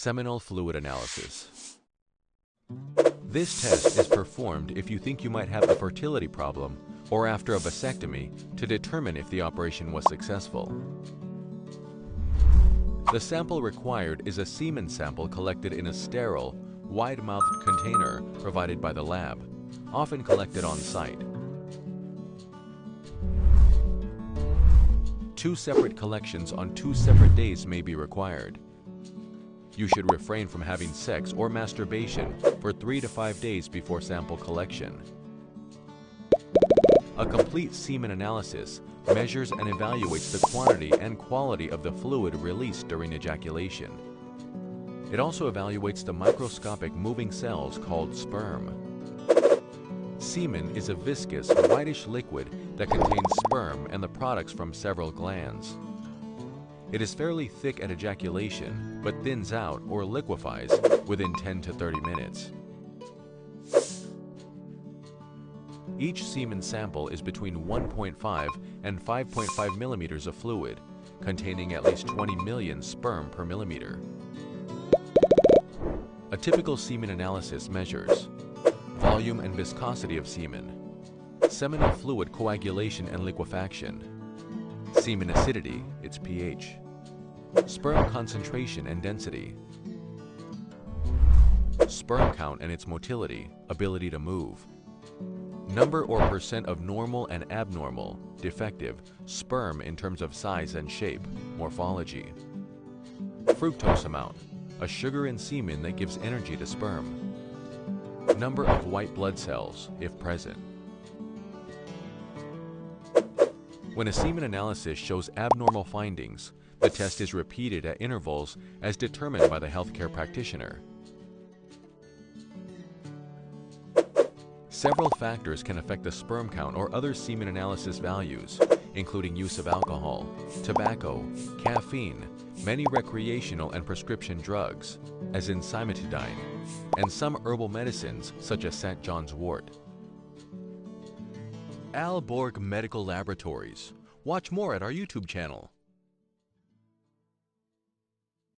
Seminal fluid analysis. This test is performed if you think you might have a fertility problem or after a vasectomy to determine if the operation was successful. The sample required is a semen sample collected in a sterile, wide-mouthed container provided by the lab, often collected on site. Two separate collections on two separate days may be required. You should refrain from having sex or masturbation for three to five days before sample collection. A complete semen analysis measures and evaluates the quantity and quality of the fluid released during ejaculation. It also evaluates the microscopic moving cells called sperm. Semen is a viscous, whitish liquid that contains sperm and the products from several glands. It is fairly thick at ejaculation, but thins out or liquefies within 10 to 30 minutes. Each semen sample is between 1.5 and 5.5 millimeters of fluid, containing at least 20 million sperm per millimeter. A typical semen analysis measures volume and viscosity of semen, seminal fluid coagulation and liquefaction, semen acidity, its pH, sperm concentration and density, sperm count and its motility, ability to move, number or percent of normal and abnormal, defective, sperm in terms of size and shape, morphology, fructose amount, a sugar in semen that gives energy to sperm, number of white blood cells, if present, When a semen analysis shows abnormal findings, the test is repeated at intervals as determined by the healthcare practitioner. Several factors can affect the sperm count or other semen analysis values, including use of alcohol, tobacco, caffeine, many recreational and prescription drugs, as in cimetidine, and some herbal medicines such as St. John's wort. Al Borg Medical Laboratories. Watch more at our YouTube channel.